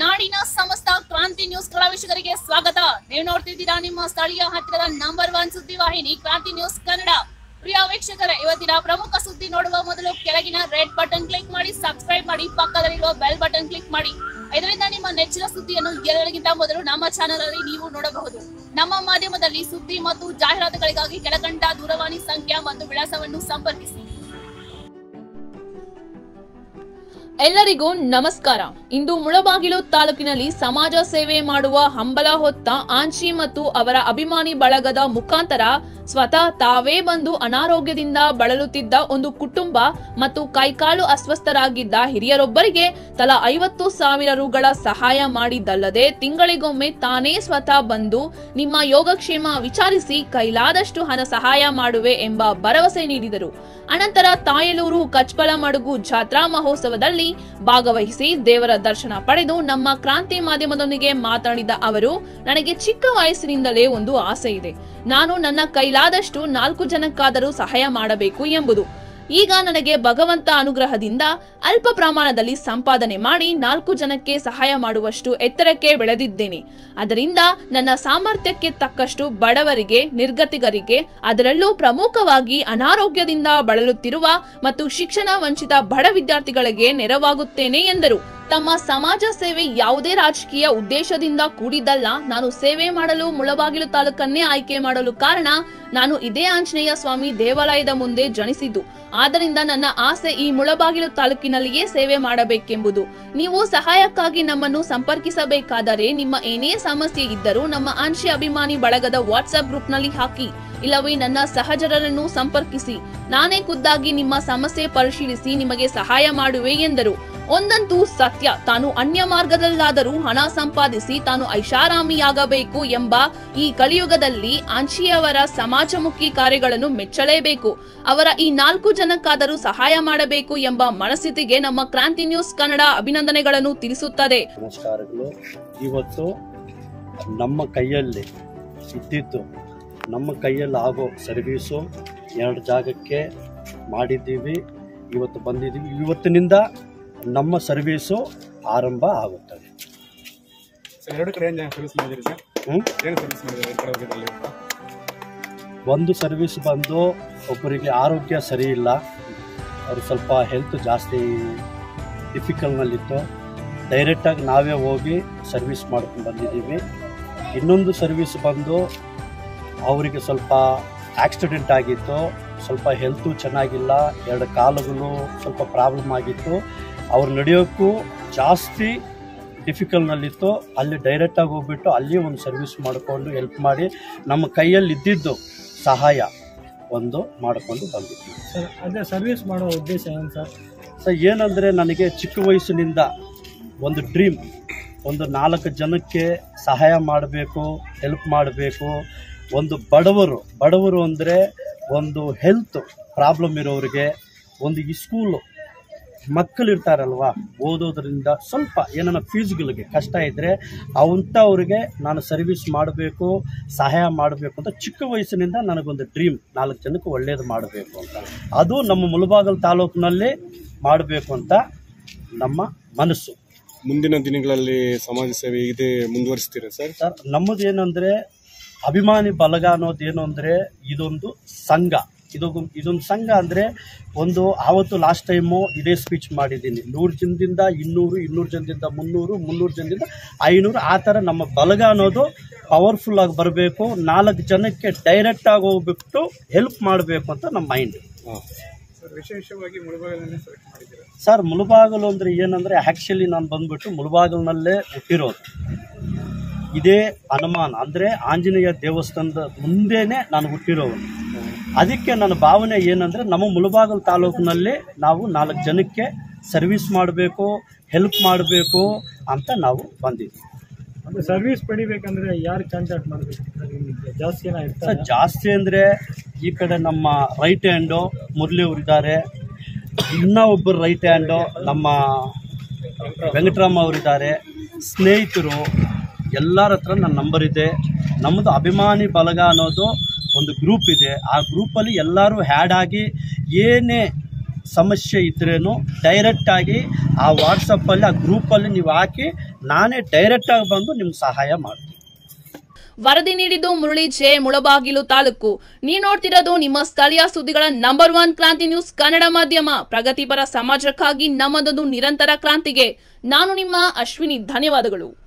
ನಾಡಿನ ಸಮಸ್ತ ಕ್ರಾಂತಿ ನ್ಯೂಸ್ ವೀಕ್ಷಕರಿಗೆ ಸ್ವಾಗತ. ನೀವು ನೋಡ್ತಿದ್ದೀರಾ ನಿಮ್ಮ ಸ್ಥಳೀಯ ಹತ್ತಿರದ ನಂಬರ್ ಒನ್ ಸುದ್ದಿ ವಾಹಿನಿ ಕ್ರಾಂತಿ ನ್ಯೂಸ್ ಕನ್ನಡ. ಪ್ರಿಯ ವೀಕ್ಷಕರೇ, ಇವತ್ತಿನ ಪ್ರಮುಖ ಸುದ್ದಿ ನೋಡುವ ಮೊದಲು ಕೆಳಗಿನ ರೆಡ್ ಬಟನ್ ಕ್ಲಿಕ್ ಮಾಡಿ ಸಬ್ಸ್ಕ್ರೈಬ್ ಮಾಡಿ, ಪಕ್ಕದಲ್ಲಿರುವ ಬೆಲ್ ಬಟನ್ ಕ್ಲಿಕ್ ಮಾಡಿ. ಇದರಿಂದ ನಿಮ್ಮ ನೆಚ್ಚಿನ ಸುದ್ದಿಯನ್ನು ಎಲ್ಲರಿಗಿಂತ ಮೊದಲು ನಮ್ಮ ಚಾನೆಲ್ ಅಲ್ಲಿ ನೀವು ನೋಡಬಹುದು. ನಮ್ಮ ಮಾಧ್ಯಮದಲ್ಲಿ ಸುದ್ದಿ ಮತ್ತು ಜಾಹೀರಾತುಗಳಿಗಾಗಿ ಕೆಳಕಂಡ ದೂರವಾಣಿ ಸಂಖ್ಯೆ ಮತ್ತು ವಿಳಾಸವನ್ನು ಸಂಪರ್ಕಿಸಿ. ಎಲ್ಲರಿಗೂ ನಮಸ್ಕಾರ. ಇಂದು ಮುಳಬಾಗಿಲು ತಾಲೂಕಿನಲ್ಲಿ ಸಮಾಜ ಸೇವೆ ಮಾಡುವ ಹಂಬಲ ಹೊತ್ತ ಆಂಚಿ ಮತ್ತು ಅವರ ಅಭಿಮಾನಿ ಬಳಗದ ಮುಖಾಂತರ ಸ್ವತಃ ತಾವೇ ಬಂದು ಅನಾರೋಗ್ಯದಿಂದ ಬಳಲುತ್ತಿದ್ದ ಒಂದು ಕುಟುಂಬ ಮತ್ತು ಕೈಕಾಲು ಅಸ್ವಸ್ಥರಾಗಿದ್ದ ಹಿರಿಯರೊಬ್ಬರಿಗೆ ತಲಾ ಐವತ್ತು ಸಾವಿರ ರುಗಳ ಸಹಾಯ ಮಾಡಿದ್ದಲ್ಲದೆ ತಿಂಗಳಿಗೊಮ್ಮೆ ತಾನೇ ಸ್ವತಃ ಬಂದು ನಿಮ್ಮ ಯೋಗಕ್ಷೇಮ ವಿಚಾರಿಸಿ ಕೈಲಾದಷ್ಟು ಹಣ ಸಹಾಯ ಮಾಡುವೆ ಎಂಬ ಭರವಸೆ ನೀಡಿದರು. ಅನಂತರ ತಾಯಲೂರು ಕಚ್ಪಲ ಮಡುಗು ಜಾತ್ರಾ ಮಹೋತ್ಸವದಲ್ಲಿ ಭಾಗವಹಿಸಿ ದೇವರ ದರ್ಶನ ಪಡೆದು ನಮ್ಮ ಕ್ರಾಂತಿ ಮಾಧ್ಯಮದೊಂದಿಗೆ ಮಾತನಾಡಿದ ಅವರು, ನನಗೆ ಚಿಕ್ಕ ವಯಸ್ಸಿನಿಂದಲೇ ಒಂದು ಆಸೆ ಇದೆ. ನಾನು ನನ್ನ ಕೈಲಾದಷ್ಟು ನಾಲ್ಕು ಜನಕ್ಕಾದರೂ ಸಹಾಯ ಮಾಡಬೇಕು ಎಂಬುದು ಈಗ ನನಗೆ ಭಗವಂತ ಅನುಗ್ರಹದಿಂದ ಅಲ್ಪ ಪ್ರಮಾಣದಲ್ಲಿ ಸಂಪಾದನೆ ಮಾಡಿ ನಾಲ್ಕು ಜನಕ್ಕೆ ಸಹಾಯ ಮಾಡುವಷ್ಟು ಎತ್ತರಕ್ಕೆ ಬೆಳೆದಿದ್ದೇನೆ. ಅದರಿಂದ ನನ್ನ ಸಾಮರ್ಥ್ಯಕ್ಕೆ ತಕ್ಕಷ್ಟು ಬಡವರಿಗೆ, ನಿರ್ಗತಿಗರಿಗೆ, ಅದರಲ್ಲೂ ಪ್ರಮುಖವಾಗಿ ಅನಾರೋಗ್ಯದಿಂದ ಬಳಲುತ್ತಿರುವ ಮತ್ತು ಶಿಕ್ಷಣ ವಂಚಿತ ಬಡ ವಿದ್ಯಾರ್ಥಿಗಳಿಗೆ ನೆರವಾಗುತ್ತೇನೆ ಎಂದರು. ತಮ್ಮ ಸಮಾಜ ಸೇವೆ ಯಾವುದೇ ರಾಜಕೀಯ ಉದ್ದೇಶದಿಂದ ಕೂಡಿದ್ದಲ್ಲ. ನಾನು ಸೇವೆ ಮಾಡಲು ಮುಳಬಾಗಿಲು ತಾಲೂಕನ್ನೇ ಆಯ್ಕೆ ಮಾಡಲು ಕಾರಣ ನಾನು ಇದೇ ಆಂಜನೇಯ ಸ್ವಾಮಿ ದೇವಾಲಯದ ಮುಂದೆ ಜನಿಸಿದ್ದು. ಆದ್ದರಿಂದ ನನ್ನ ಆಸೆ ಈ ಮುಳಬಾಗಿಲು ತಾಲೂಕಿನಲ್ಲಿಯೇ ಸೇವೆ ಮಾಡಬೇಕೆಂಬುದು. ನೀವು ಸಹಾಯಕ್ಕಾಗಿ ನಮ್ಮನ್ನು ಸಂಪರ್ಕಿಸಬೇಕಾದರೆ ನಿಮ್ಮ ಏನೇ ಸಮಸ್ಯೆ ಇದ್ದರೂ ನಮ್ಮ ಆಂಶಿ ಅಭಿಮಾನಿ ಬಳಗದ ವಾಟ್ಸ್ಆಪ್ ಗ್ರೂಪ್ನಲ್ಲಿ ಹಾಕಿ. ಇಲ್ಲವೇ ನನ್ನ ಸಹಜರರನ್ನು ಸಂಪರ್ಕಿಸಿ. ನಾನೇ ಖುದ್ದಾಗಿ ನಿಮ್ಮ ಸಮಸ್ಯೆ ಪರಿಶೀಲಿಸಿ ನಿಮಗೆ ಸಹಾಯ ಮಾಡುವೆ ಎಂದರು. ಒಂದಂತೂ ಸತ್ಯ. ತಾನು ಅನ್ಯ ಮಾರ್ಗದಲ್ಲಾದರೂ ಹಣ ಸಂಪಾದಿಸಿ ತಾನು ಐಷಾರಾಮಿಯಾಗಬೇಕು ಎಂಬ ಈ ಕಲಿಯುಗದಲ್ಲಿ ಆಂಶಿಯವರ ಸಮಾಜಮುಖಿ ಕಾರ್ಯಗಳನ್ನು ಮೆಚ್ಚಲೇಬೇಕು. ಅವರ ಈ ನಾಲ್ಕು ಜನಕ್ಕಾದರೂ ಸಹಾಯ ಮಾಡಬೇಕು ಎಂಬ ಮನಸ್ಥಿತಿಗೆ ನಮ್ಮ ಕ್ರಾಂತಿ ನ್ಯೂಸ್ ಕನ್ನಡ ಅಭಿನಂದನೆಗಳನ್ನು ತಿಳಿಸುತ್ತದೆ. ನಮಸ್ಕಾರಗಳು. ಇವತ್ತು ನಮ್ಮ ಕೈಯಲ್ಲಿ ಇದ್ದಿದ್ದು, ನಮ್ಮ ಕೈಯಲ್ಲಿ ಆಗೋ ಸರ್ವೀಸು ಎರಡು ಜಾಗಕ್ಕೆ ಮಾಡಿದ್ದೀವಿ. ಇವತ್ತು ಬಂದಿದ್ದೀವಿ. ಇವತ್ತಿನಿಂದ ನಮ್ಮ ಸರ್ವೀಸು ಆರಂಭ ಆಗುತ್ತದೆ. ಸರ್ ಎರಡು ಕಡೆ ಏನು ಸರ್ವಿಸ್ ಸರ್? ಏನು ಒಂದು ಸರ್ವಿಸ್ ಬಂದು ಒಬ್ಬರಿಗೆ ಆರೋಗ್ಯ ಸರಿ ಇಲ್ಲ. ಅವರು ಸ್ವಲ್ಪ ಹೆಲ್ತ್ ಜಾಸ್ತಿ ಡಿಫಿಕಲ್ಟ್ನಲ್ಲಿತ್ತು ಡೈರೆಕ್ಟಾಗಿ ನಾವೇ ಹೋಗಿ ಸರ್ವಿಸ್ ಮಾಡ್ಕೊಂಡು ಬಂದಿದ್ದೀವಿ. ಇನ್ನೊಂದು ಸರ್ವಿಸ್ ಬಂದು ಅವರಿಗೆ ಸ್ವಲ್ಪ ಆಕ್ಸಿಡೆಂಟ್ ಆಗಿತ್ತು. ಸ್ವಲ್ಪ ಹೆಲ್ತು ಚೆನ್ನಾಗಿಲ್ಲ. ಎರಡು ಕಾಲುಗಳು ಸ್ವಲ್ಪ ಪ್ರಾಬ್ಲಮ್ ಆಗಿತ್ತು. ಅವ್ರು ನಡೆಯೋಕ್ಕೂ ಜಾಸ್ತಿ ಡಿಫಿಕಲ್ನಲ್ಲಿತ್ತು ಅಲ್ಲಿ ಡೈರೆಕ್ಟಾಗಿ ಹೋಗ್ಬಿಟ್ಟು ಅಲ್ಲಿ ಒಂದು ಸರ್ವಿಸ್ ಮಾಡಿಕೊಂಡು ಹೆಲ್ಪ್ ಮಾಡಿ ನಮ್ಮ ಕೈಯಲ್ಲಿ ಇದ್ದಿದ್ದು ಸಹಾಯ ಒಂದು ಮಾಡಿಕೊಂಡು ಬಂದಿದ್ದೀವಿ ಸರ್ ಅದೇ ಸರ್ವಿಸ್ ಮಾಡೋ ಉದ್ದೇಶ ಏನು ಸರ್? ಸರ್ ಏನಂದರೆ ನನಗೆ ಚಿಕ್ಕ ವಯಸ್ಸಿನಿಂದ ಒಂದು ಡ್ರೀಮ್ ಒಂದು ನಾಲ್ಕು ಜನಕ್ಕೆ ಸಹಾಯ ಮಾಡಬೇಕು ಹೆಲ್ಪ್ ಮಾಡಬೇಕು ಒಂದು ಬಡವರು ಬಡವರು ಅಂದರೆ ಒಂದು ಹೆಲ್ತ್ ಪ್ರಾಬ್ಲಮ್ ಇರೋರಿಗೆ ಒಂದು ಈ ಸ್ಕೂಲು ಮಕ್ಕಳಿರ್ತಾರಲ್ವ? ಓದೋದ್ರಿಂದ ಸ್ವಲ್ಪ ಏನನ್ನ ಫೀಸ್ಗಳಿಗೆ ಕಷ್ಟ ಇದ್ದರೆ ಅಂಥವ್ರಿಗೆ ನಾನು ಸರ್ವಿಸ್ ಮಾಡಬೇಕು ಸಹಾಯ ಮಾಡಬೇಕು ಅಂತ ಚಿಕ್ಕ ವಯಸ್ಸಿನಿಂದ ನನಗೊಂದು ಡ್ರೀಮ್ ನಾಲ್ಕು ಜನಕ್ಕೆ ಒಳ್ಳೆಯದು ಮಾಡಬೇಕು ಅಂತ. ಅದು ನಮ್ಮ ಮುಳಬಾಗಲ್ ತಾಲೂಕಿನಲ್ಲಿ ಮಾಡಬೇಕು ಅಂತ ನಮ್ಮ ಮನಸ್ಸು. ಮುಂದಿನ ದಿನಗಳಲ್ಲಿ ಸಮಾಜ ಸೇವೆ ಇದೇ ಮುಂದುವರಿಸ್ತೀರಾ ಸರ್? ಸರ್ ನಮ್ಮದೇನಂದರೆ ಅಭಿಮಾನಿ ಬಲಗ ಅನ್ನೋದೇನು ಅಂದರೆ ಇದೊಂದು ಸಂಘ. ಇದೊಂದು ಇದೊಂದು ಸಂಘ ಅಂದರೆ ಒಂದು ಆವತ್ತು ಲಾಸ್ಟ್ ಟೈಮು ಇದೇ ಸ್ಪೀಚ್ ಮಾಡಿದ್ದೀನಿ. ನೂರು ಜನದಿಂದ ಇನ್ನೂರು ಇನ್ನೂರು ಜನದಿಂದ ಮುನ್ನೂರು ಮುನ್ನೂರು ಜನದಿಂದ ಐನೂರು. ಆ ಥರ ನಮ್ಮ ಬಲಗ ಅನ್ನೋದು ಪವರ್ಫುಲ್ ಆಗಿ ಬರಬೇಕು. ನಾಲ್ಕು ಜನಕ್ಕೆ ಡೈರೆಕ್ಟಾಗಿ ಹೋಗ್ಬಿಟ್ಟು ಹೆಲ್ಪ್ ಮಾಡಬೇಕು ಅಂತ ನಮ್ಮ ಮೈಂಡ್ ವಿಶೇಷವಾಗಿ ಸರ್ ಮುಳುಬಾಗಲು ಅಂದರೆ ಏನಂದರೆ ಆ್ಯಕ್ಚುಲಿ ನಾನು ಬಂದ್ಬಿಟ್ಟು ಮುಳುಬಾಗಲಿನಲ್ಲೇ ಹುಟ್ಟಿರೋದು. ಇದೇ ಅನುಮಾನ. ಅಂದರೆ ಆಂಜನೇಯ ದೇವಸ್ಥಾನದ ಮುಂದೆನೇ ನಾನು ಹುಟ್ಟಿರೋವನು ಅದಕ್ಕೆ ನನ್ನ ಭಾವನೆ ಏನಂದರೆ ನಮ್ಮ ಮುಳುಬಾಗಲ್ ತಾಲೂಕಿನಲ್ಲಿ ನಾವು ನಾಲ್ಕು ಜನಕ್ಕೆ ಸರ್ವಿಸ್ ಮಾಡಬೇಕು ಹೆಲ್ಪ್ ಮಾಡಬೇಕು ಅಂತ ನಾವು ಬಂದಿದ್ವಿ. ಸರ್ವಿಸ್ ಪಡಿಬೇಕಂದ್ರೆ ಯಾರು ಕಾಂಟ್ಯಾಕ್ಟ್ ಮಾಡಬೇಕು? ಜಾಸ್ತಿ ಸರ್ ಜಾಸ್ತಿ ಅಂದರೆ ಈ ಕಡೆ ನಮ್ಮ ರೈಟ್ ಹ್ಯಾಂಡು ಮುರಳಿ ಅವರು ಇದ್ದಾರೆ ಇನ್ನೂ ಒಬ್ಬರು ರೈಟ್ ಹ್ಯಾಂಡು ನಮ್ಮ ವೆಂಕಟರಾಮ ಅವರಿದ್ದಾರೆ ಸ್ನೇಹಿತರು ಎಲ್ಲರ ಹತ್ರ ನನ್ನ ನಂಬರ್ ಇದೆ. ನಮ್ಮದು ಅಭಿಮಾನಿ ಬಲಗ ಅನ್ನೋದು ಒಂದು ಗ್ರೂಪ್ ಇದೆ. ಆ ಗ್ರೂಪಲ್ಲಿ ಎಲ್ಲರೂ ಹ್ಯಾಡ್ ಆಗಿ ಏನೇ ಸಮಸ್ಯೆ ಇದ್ರೇನು ಡೈರೆಕ್ಟಾಗಿ ಆ ವಾಟ್ಸಪ್ಪಲ್ಲಿ ಆ ಗ್ರೂಪಲ್ಲಿ ನೀವು ಹಾಕಿ ನಾನೇ ಡೈರೆಕ್ಟಾಗಿ ಬಂದು ನಿಮ್ಗೆ ಸಹಾಯ ಮಾಡ್ತೀನಿ. ವರದಿ ನೀಡಿದ್ದು ಮುರಳಿ ಜೆ. ಮುಳಬಾಗಿಲು ತಾಲೂಕು. ನೀವು ನೋಡ್ತಿರೋದು ನಿಮ್ಮ ಸ್ಥಳೀಯ ಸುದ್ದಿಗಳ number one Kranti News Kannada ಮಾಧ್ಯಮ. ಪ್ರಗತಿಪರ ಸಮಾಜಕ್ಕಾಗಿ ನಮ್ಮದೊಂದು ನಿರಂತರ ಕ್ರಾಂತಿಗೆ. ನಾನು ನಿಮ್ಮ ಅಶ್ವಿನಿ, ಧನ್ಯವಾದಗಳು.